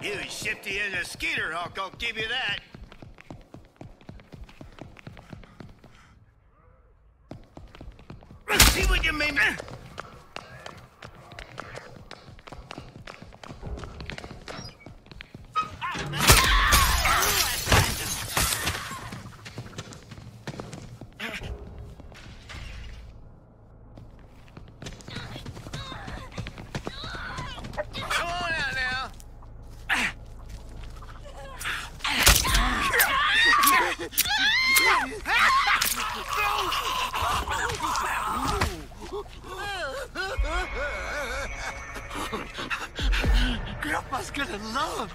You shifty as a skeeter hawk, I'll give you that. See what you made Grandpa's gonna love